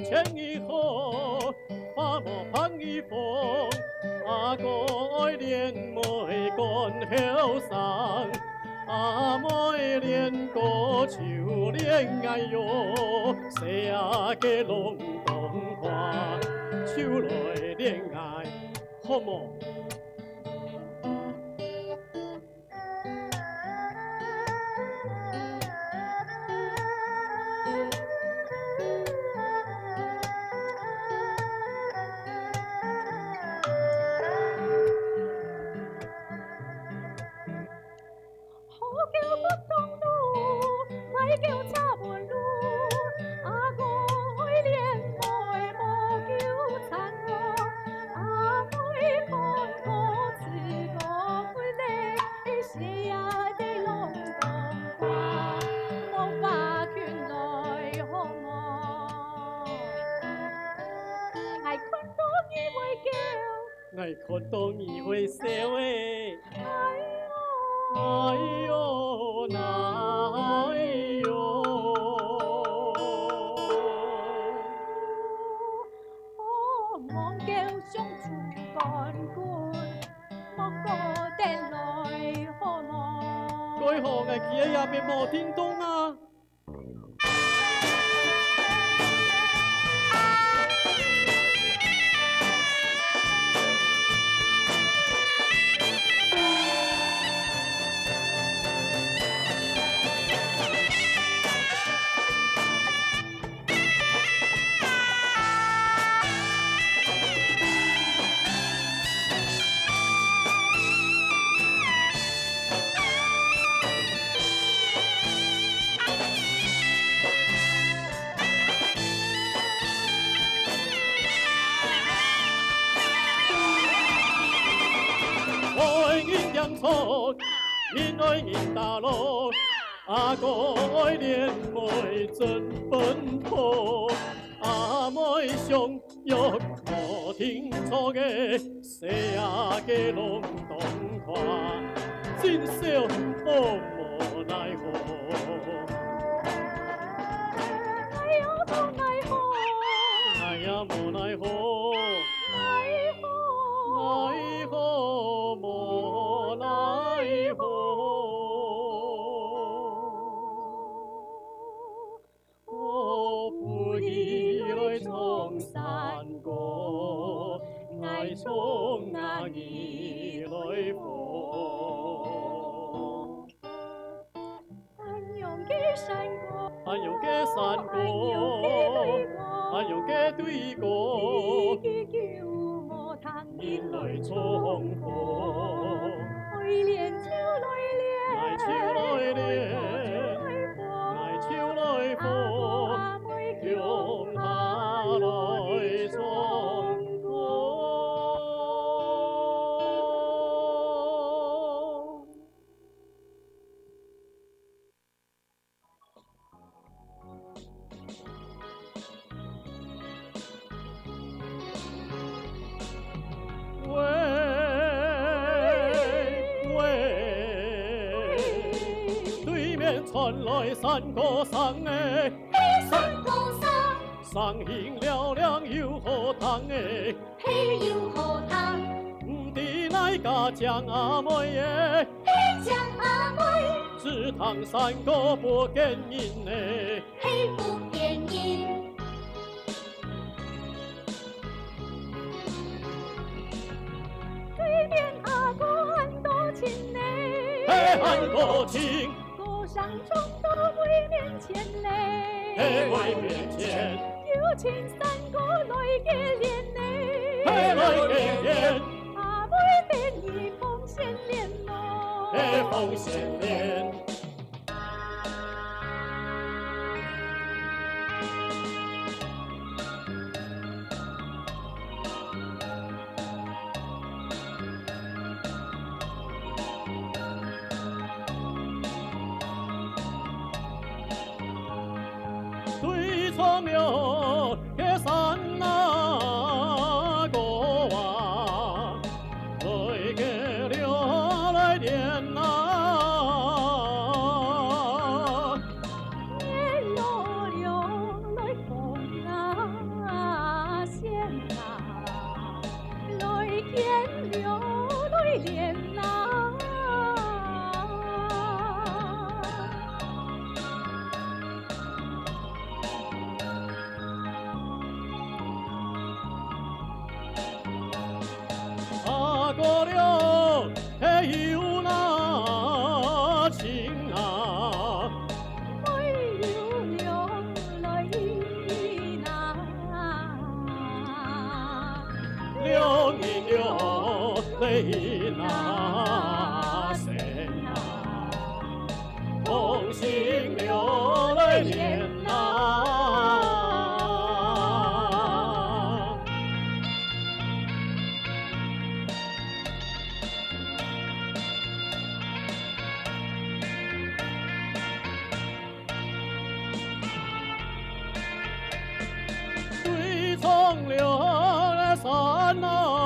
千里河，花莫盼雨风。阿哥爱恋妹干后生，阿妹恋哥就恋爱哟。谁啊给龙洞花，就来恋爱，好么？爱看到你会笑诶，因爱因大路，阿哥爱恋妹真奔波，阿妹上约我听错嘅，谁阿嘅拢懂话，真少我无奈何，哎呀无奈何，哎呀无奈何，奈何，奈何从哪里来逢。安阳嘅山歌，安阳嘅山歌，安阳嘅对歌，年来重逢。来年秋来年，来传来山歌声诶，山歌声，山兴了了又何通诶，嘿又何通？唔知哪家将阿妹诶，嘿将阿妹，只通山歌不见人诶，嘿不见人。对面阿哥很多情哎，嘿很多情。上冲到位面前嘞，位面前，有请三哥来结连嘞，来结连，阿妹便以奉献连咯，奉献连。 서면 계산 Agora eu, eu 风流来散了。